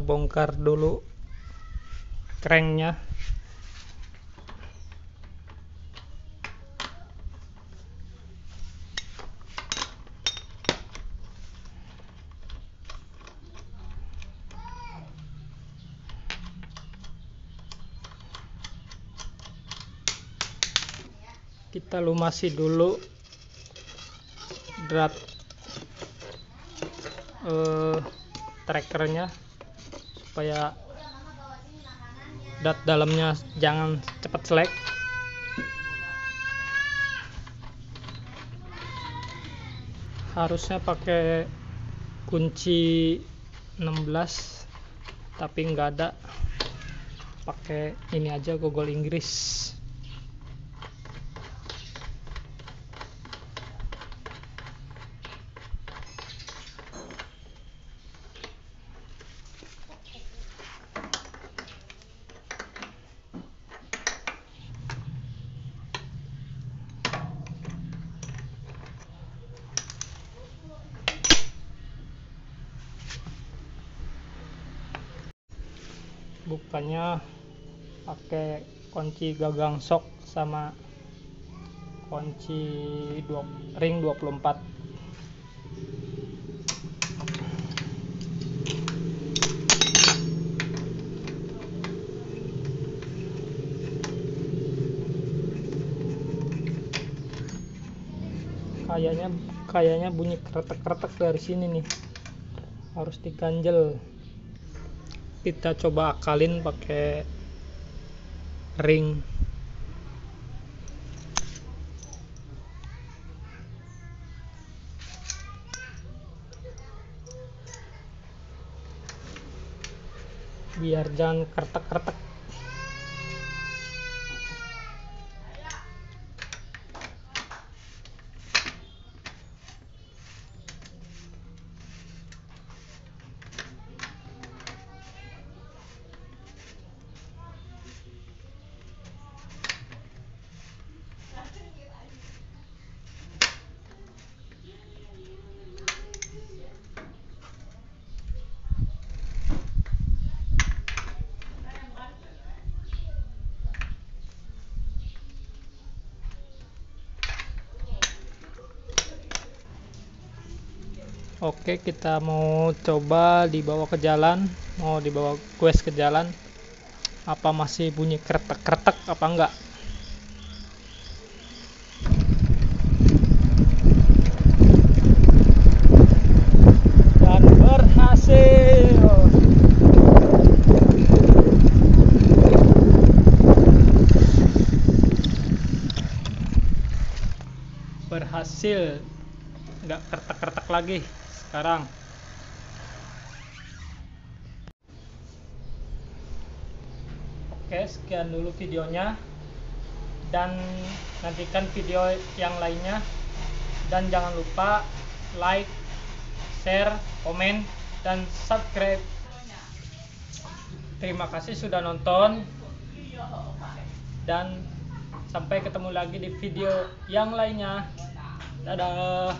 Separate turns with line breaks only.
bongkar dulu cranknya kita lumasi dulu drat eh, trackernya supaya dat dalamnya jangan cepat selek. Harusnya pakai kunci 16 tapi nggak ada. Pakai ini aja gogol Inggris bukanya pakai kunci gagang sok sama kunci dua, ring 24 kayaknya kayaknya bunyi kretek-kretek dari sini nih. Harus diganjel kita coba akalin pakai ring. Biar jangan kretek-kretek Oke, kita mau coba dibawa ke jalan, mau dibawa quest ke jalan. Apa masih bunyi kretek-kretek apa enggak? Berhasil. Berhasil. Enggak kretek-kretek lagi sekarang. Oke sekian dulu videonya. Dan nantikan video yang lainnya. Dan jangan lupa like share komen dan subscribe. Terima kasih sudah nonton. Dan sampai ketemu lagi di video yang lainnya. Dadah